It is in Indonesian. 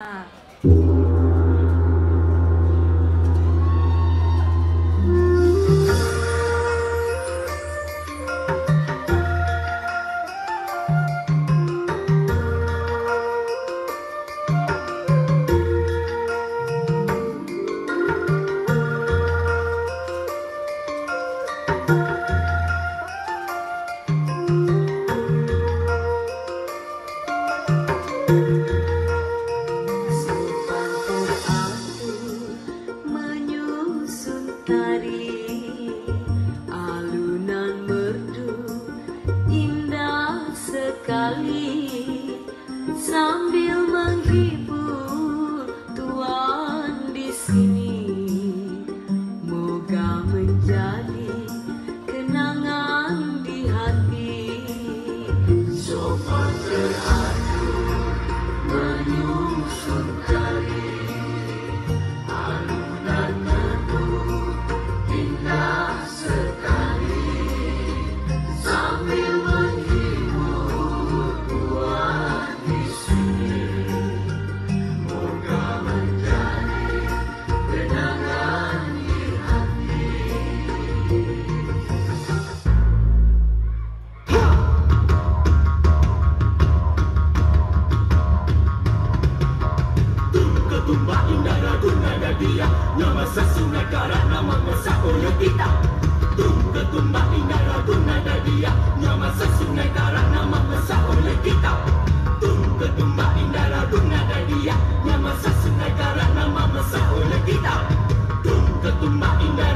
啊。Sekali Sambil menghibur tuan di sini. Moga menjadi kenangan di hati. Sopan teradu menyusun Nama sesunegara nama besar oleh kita. Tung ketumba inara guna dadia Nama sesunegara nama besar oleh kita. Tung ketumba inara guna dadia Nama sesunegara nama besar oleh kita. Tung ketumba inara